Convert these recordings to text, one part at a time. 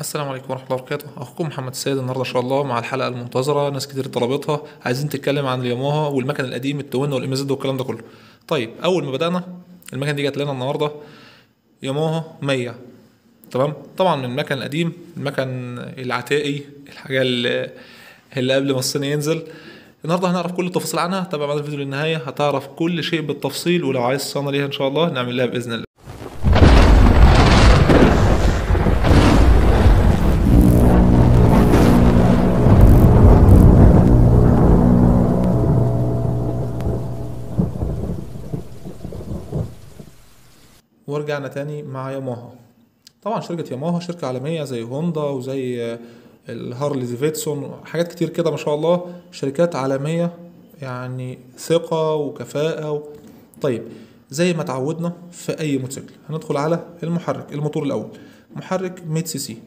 السلام عليكم ورحمة الله وبركاته. أخوكم محمد السيد النهاردة إن شاء الله مع الحلقة المنتظرة ناس كتير طلبتها عايزين تتكلم عن الياماها والمكن القديم التوين والإمازيد والكلام ده كله. طيب أول ما بدأنا المكن دي جات لنا النهاردة ياماها 100 تمام؟ طبعا من المكن القديم المكن العتائي الحاجة اللي, اللي قبل ما الصيني ينزل. النهارده هنعرف كل التفاصيل عنها تابع معانا الفيديو للنهاية هتعرف كل شيء بالتفصيل ولو عايز صيانة ليها إن شاء الله نعمل لها بإذن الله. ورجعنا تاني مع ياماها. طبعا شركة ياماها شركة عالمية زي هوندا وزي الهارلي ديفيدسون حاجات كتير كده ما شاء الله. شركات عالمية يعني ثقة وكفاءة و... طيب زي ما تعودنا في أي موتوسيكل هندخل على المحرك الموتور الأول. محرك 100 سي سي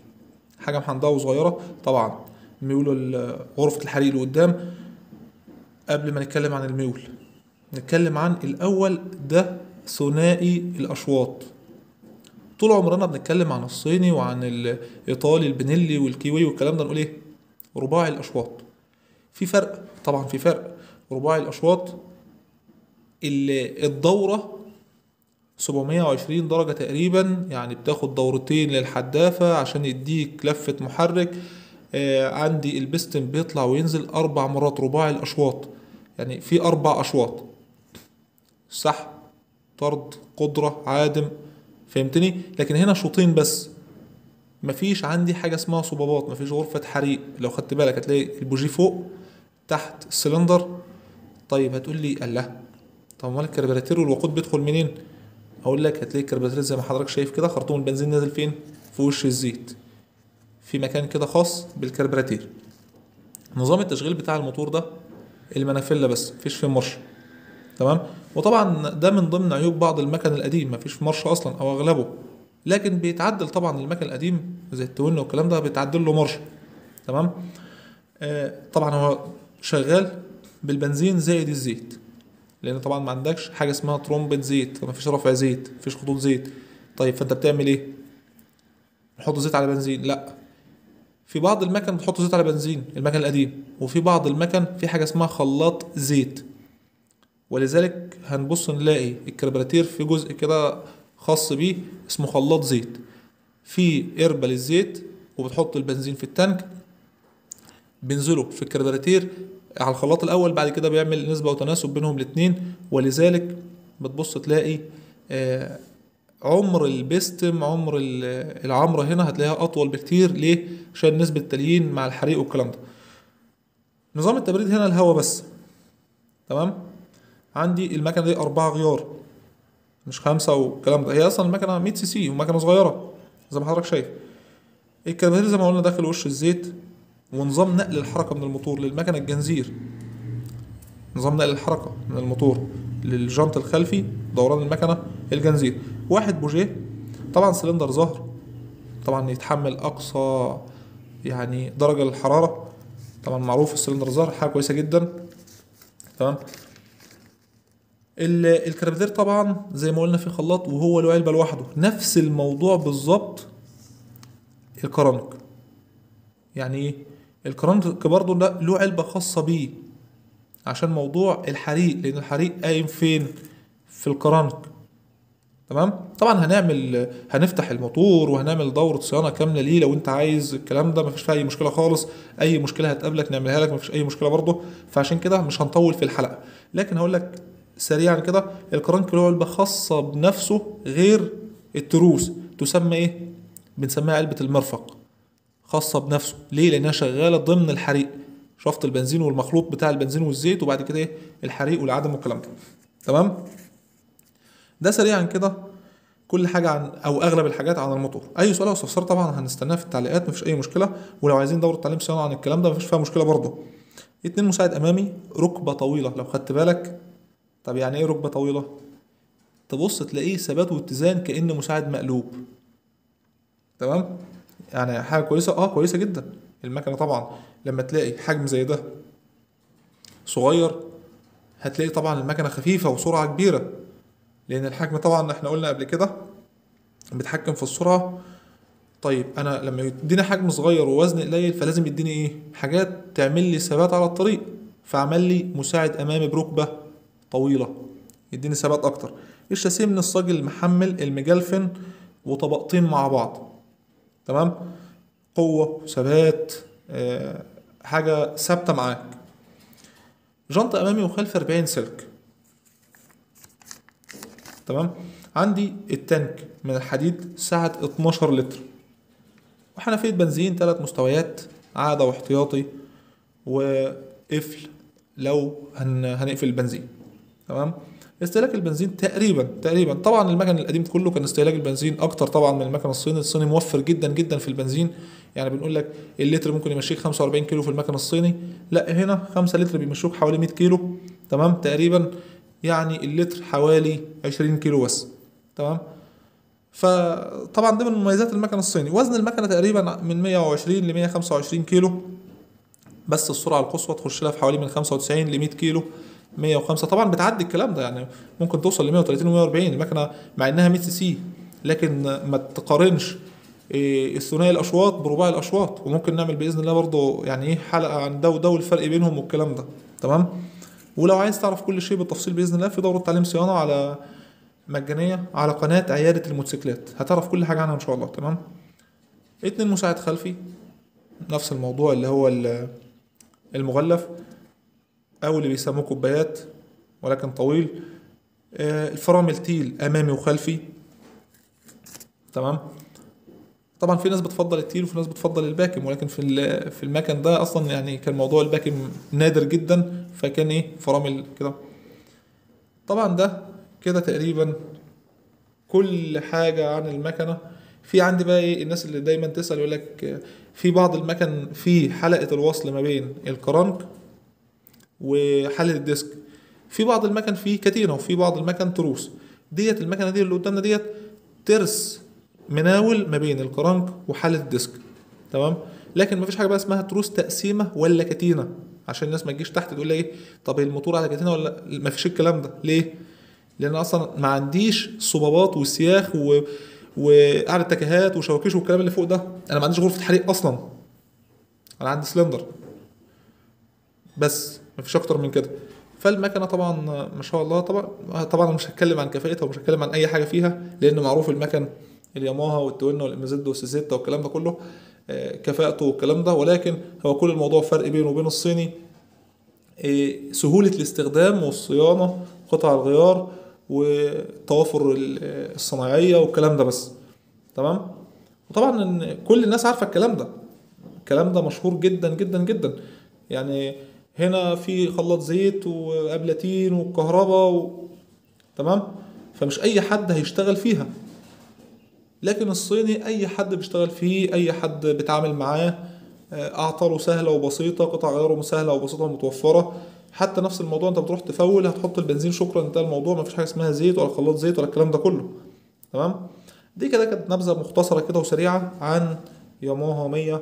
حاجة محندقة وصغيرة طبعا ميول غرفة الحريق اللي قدام. قبل ما نتكلم عن الميول نتكلم عن الأول ده ثنائي الأشواط. طول عمرنا بنتكلم عن الصيني وعن الإيطالي البنيلي والكيوي والكلام ده نقول إيه؟ رباعي الأشواط. في فرق طبعا في فرق. رباعي الأشواط اللي الدورة 720 درجة تقريبا يعني بتاخد دورتين للحدافة عشان يديك لفة محرك. آه عندي البستن بيطلع وينزل أربع مرات رباعي الأشواط. يعني في أربع أشواط. صح؟ طرد قدرة عادم فهمتني؟ لكن هنا شوطين بس. مفيش عندي حاجة اسمها صبابات مفيش غرفة حريق. لو خدت بالك هتلاقي البوجي فوق تحت السلندر. طيب هتقول لي الله طب امال الكربراتير والوقود بيدخل منين؟ أقول لك هتلاقي الكربراتير زي ما حضرتك شايف كده خرطوم البنزين نازل فين؟ في وش الزيت. في مكان كده خاص بالكربراتير نظام التشغيل بتاع الموتور ده المنافلة بس مفيش فيه مرش تمام؟ وطبعا ده من ضمن عيوب بعض المكن القديم مفيش مرش أصلا أو أغلبه. لكن بيتعدل طبعا المكن القديم زي التون والكلام ده بيتعدل له مرش تمام؟ آه طبعا هو شغال بالبنزين زائد الزيت. لأن طبعا ما عندكش حاجة اسمها ترومبة زيت مفيش رفع زيت مفيش خطوط زيت. طيب فأنت بتعمل إيه؟ نحط زيت على بنزين. لأ. في بعض المكن بتحط زيت على بنزين المكن القديم. وفي بعض المكن في حاجة اسمها خلاط زيت. ولذلك هنبص نلاقي الكربراتير في جزء كده خاص بيه اسمه خلاط زيت. في قربة للزيت وبتحط البنزين في التانك بينزلوا في الكربراتير على الخلاط الأول بعد كده بيعمل نسبة وتناسب بينهم الاتنين. ولذلك بتبص تلاقي آه عمر البستم عمر العمرة هنا هتلاقيها أطول بكتير. ليه؟ عشان نسبة التليين مع الحريق والكلام ده. نظام التبريد هنا الهواء بس. تمام؟ عندي المكنة دي أربعة غيار مش خمسة والكلام ده. هي أصلا المكنة 100 سي سي ومكنة صغيرة زي ما حضرتك شايف. الكرباتير زي ما قلنا داخل وش الزيت ونظام نقل الحركة من الموتور للمكنة الجنزير. نظام نقل الحركة من الموتور للجنط الخلفي دوران المكنة الجنزير. واحد بوجيه طبعا سلندر زهر طبعا يتحمل أقصى يعني درجة للحرارة. طبعا معروف السلندر زهر حاجة كويسة جدا تمام؟ الكرباتير طبعا زي ما قلنا في خلاط وهو له علبة لوحده. نفس الموضوع بالظبط الكرنك. يعني إيه؟ الكرنك برضه له علبة خاصة بيه عشان موضوع الحريق لأن الحريق قايم فين؟ في الكرنك. تمام؟ طبعا هنعمل هنفتح الموتور وهنعمل دورة صيانة كاملة ليه لو أنت عايز الكلام ده. مفيش فيه أي مشكلة خالص. أي مشكلة هتقابلك نعملها لك مفيش أي مشكلة برضه. فعشان كده مش هنطول في الحلقة. لكن هقول لك سريعا كده الكرنك له علبة خاصة بنفسه غير التروس تسمى إيه؟ بنسميها علبة المرفق خاصة بنفسه ليه؟ لأنها شغالة ضمن الحريق شفط البنزين والمخلوط بتاع البنزين والزيت وبعد كده إيه؟ الحريق والعدم والكلام ده تمام؟ ده سريعا كده كل حاجة عن أو أغلب الحاجات عن الموتور أي سؤال أو استفسار طبعا هنستناه في التعليقات مفيش أي مشكلة ولو عايزين دورة تعليم صيانة عن الكلام ده مفيش فيها مشكلة برضه اتنين مساعد أمامي ركبة طويلة لو خدت بالك طب يعني إيه ركبة طويلة؟ تبص تلاقيه ثبات واتزان كأنه مساعد مقلوب. تمام؟ يعني حاجة كويسة؟ آه كويسة جدا. المكنة طبعا. لما تلاقي حجم زي ده صغير هتلاقي طبعا المكنة خفيفة وسرعة كبيرة. لأن الحجم طبعا إحنا قلنا قبل كده بيتحكم في السرعة. طيب أنا لما يديني حجم صغير ووزن قليل فلازم يديني إيه؟ حاجات تعمل لي ثبات على الطريق. فعمل لي مساعد أمامي بركبة طويلة. يديني ثبات أكتر. الشاسيه من الصاج المحمل المجلفن وطبقتين مع بعض. تمام؟ قوة ثبات آه حاجة ثابتة معاك. جنطة أمامي وخلفي 40 سلك. تمام؟ عندي التانك من الحديد سعة 12 لتر. وحنفية بنزين ثلاث مستويات عادة واحتياطي وقفل لو هن... هنقفل البنزين. تمام؟ استهلاك البنزين تقريبا تقريبا. طبعا المكن القديم كله كان استهلاك البنزين أكتر طبعا من المكن الصيني. الصيني موفر جدا جدا في البنزين. يعني بنقول لك اللتر ممكن يمشيك 45 كيلو في المكن الصيني. لا هنا 5 لتر بيمشوك حوالي 100 كيلو. تمام؟ تقريبا يعني اللتر حوالي 20 كيلو بس. تمام؟ فطبعا ده من مميزات المكن الصيني. وزن المكنة تقريبا من 120 ل 125 كيلو. بس السرعة القصوى تخش لها في حوالي من 95 ل 100 كيلو. 105 طبعا بتعدي الكلام ده يعني ممكن توصل ل 130 و 140 المكنه مع إنها 100 سي سي لكن ما تقارنش إيه الثنائي الأشواط برباعي الأشواط وممكن نعمل بإذن الله برضه يعني إيه حلقة عن ده وده والفرق بينهم والكلام ده. تمام؟ ولو عايز تعرف كل شيء بالتفصيل بإذن الله في دورة تعليم صيانة على مجانية على قناة عيادة الموتوسيكلات. هتعرف كل حاجة عنها إن شاء الله. تمام؟ اتنين مساعد خلفي نفس الموضوع اللي هو المغلف. أو اللي بيسموه كوبايات ولكن طويل. الفرامل تيل أمامي وخلفي. تمام؟ طبعا في ناس بتفضل التيل وفي ناس بتفضل الباكم ولكن في في المكن ده أصلا يعني كان موضوع الباكم نادر جدا فكان إيه؟ فرامل كده. طبعا ده كده تقريبا كل حاجة عن المكنة. في عندي بقى إيه؟ الناس اللي دايما تسأل يقول لك في بعض المكن في حلقة الوصل ما بين الكرنك وحلة الديسك. في بعض المكن فيه كتينة وفي بعض المكن تروس. ديت المكنة دي اللي قدامنا ديت ترس مناول ما بين الكرنك وحلة الديسك. تمام؟ لكن مفيش حاجة بقى اسمها تروس تقسيمة ولا كتينة. عشان الناس ما تجيش تحت تقول لي إيه طب الموتور على كتينة ولا مفيش الكلام ده. ليه؟ لأن أصلا ما عنديش صبابات وسياخ و... وقعدة تكهات وشواكيش والكلام اللي فوق ده. أنا ما عنديش غرفة حريق أصلا. أنا عندي سلندر. بس. مفيش أكتر من كده. فالمكنة طبعا ما شاء الله طبعا طبعا مش هتكلم عن كفاءتها ومش هتكلم عن أي حاجة فيها لأن معروف المكن الياماها والتوينا وال MZ والسيزيتا والكلام ده كله كفاءته والكلام ده. ولكن هو كل الموضوع فرق بينه وبين الصيني سهولة الاستخدام والصيانة قطع الغيار وتوافر الصناعية والكلام ده بس. تمام؟ وطبعا إن كل الناس عارفة الكلام ده. الكلام ده مشهور جدا جدا جدا. يعني هنا في خلاط زيت وأبلاتين وكهرباء و... تمام؟ فمش أي حد هيشتغل فيها. لكن الصيني أي حد بيشتغل فيه أي حد بيتعامل معاه أعطاله سهلة وبسيطة قطع غياره سهلة وبسيطة ومتوفرة. حتى نفس الموضوع أنت بتروح تفول هتحط البنزين شكرا انتهى الموضوع مفيش حاجة اسمها زيت ولا خلاط زيت ولا الكلام ده كله. تمام؟ دي كده كانت نبذة مختصرة كده وسريعة عن ياماها 100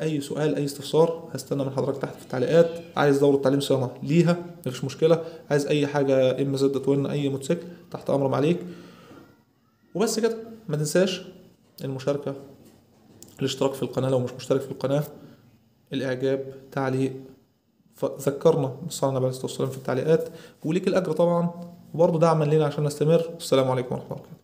أي سؤال أي استفسار هستنى من حضرتك تحت في التعليقات. عايز دورة تعليم صيانة ليها مفيش مشكلة. عايز أي حاجة MZ twin أي موتوسيكل تحت أمر معاليك وبس كده ما تنساش المشاركة الاشتراك في القناة. لو مش مشترك في القناة الإعجاب تعليق ذكرنا بالصلاة على النبي في التعليقات. وليك الأجر طبعا. وبرضه دعما لنا عشان نستمر. والسلام عليكم ورحمة الله وبركاته.